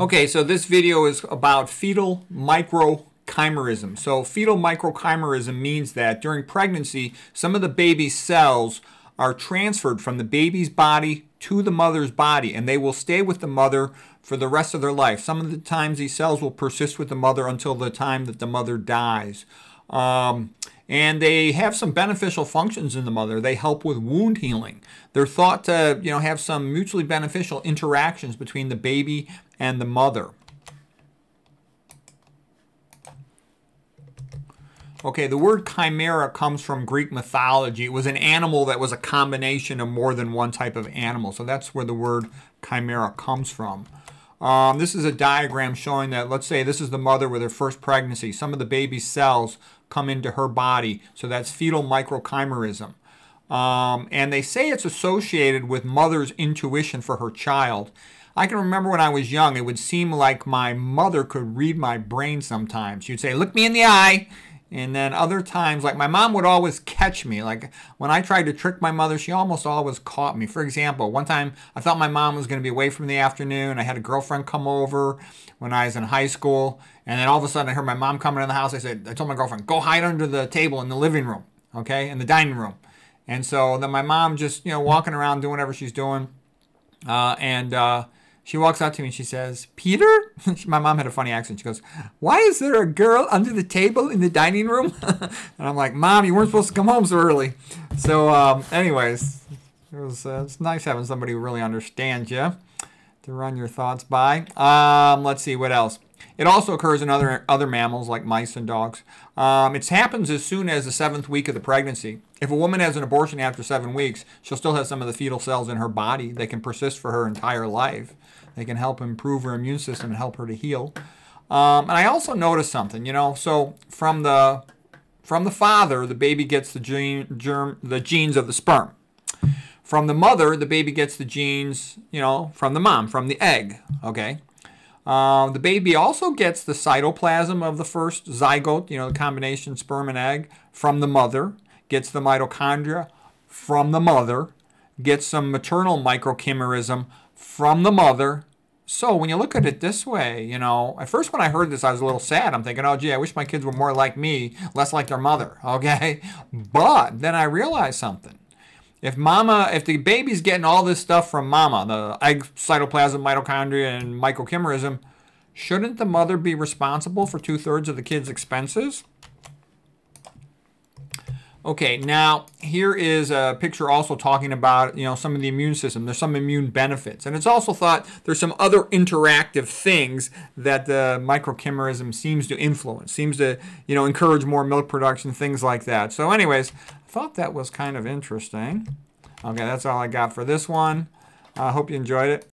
Okay, so this video is about fetal microchimerism. So fetal microchimerism means that during pregnancy, some of the baby's cells are transferred from the baby's body to the mother's body, and they will stay with the mother for the rest of their life. Some of the times these cells will persist with the mother until the time that the mother dies. Um, and they have some beneficial functions in the mother. They help with wound healing. They're thought to, you know, have some mutually beneficial interactions between the baby and the mother. Okay, the word chimera comes from Greek mythology. It was an animal that was a combination of more than one type of animal. So that's where the word chimera comes from. Um, this is a diagram showing that, let's say this is the mother with her first pregnancy. Some of the baby's cells come into her body. So that's fetal microchimerism. Um, and they say it's associated with mother's intuition for her child. I can remember when I was young, it would seem like my mother could read my brain sometimes. She'd say, look me in the eye. And then other times, like my mom would always catch me. Like when I tried to trick my mother, she almost always caught me. For example, one time I thought my mom was going to be away from the afternoon. I had a girlfriend come over when I was in high school. And then all of a sudden I heard my mom coming in the house. I said, I told my girlfriend, go hide under the table in the living room, okay, in the dining room. And so then my mom just, you know, walking around doing whatever she's doing. Uh, and, uh, she walks out to me and she says, Peter? My mom had a funny accent. She goes, Why is there a girl under the table in the dining room? and I'm like, Mom, you weren't supposed to come home so early. So, um, anyways, it was, uh, it's nice having somebody who really understands you to run your thoughts by. Um, let's see, what else? It also occurs in other other mammals like mice and dogs. Um, it happens as soon as the seventh week of the pregnancy. If a woman has an abortion after seven weeks, she'll still have some of the fetal cells in her body. They can persist for her entire life. They can help improve her immune system and help her to heal. Um, and I also noticed something, you know, so from the from the father, the baby gets the gene, germ, the genes of the sperm. From the mother, the baby gets the genes, you know, from the mom, from the egg. Okay. Um, the baby also gets the cytoplasm of the first zygote, you know, the combination sperm and egg, from the mother, gets the mitochondria from the mother, gets some maternal microchimerism from the mother. So when you look at it this way, you know, at first when I heard this, I was a little sad. I'm thinking, oh, gee, I wish my kids were more like me, less like their mother, okay? But then I realized something. If mama, if the baby's getting all this stuff from mama, the egg cytoplasm, mitochondria, and microchimerism, shouldn't the mother be responsible for two thirds of the kid's expenses? Okay, now here is a picture also talking about, you know, some of the immune system. There's some immune benefits. And it's also thought there's some other interactive things that the microchimerism seems to influence, seems to, you know, encourage more milk production, things like that. So anyways, I thought that was kind of interesting. Okay, that's all I got for this one. I hope you enjoyed it.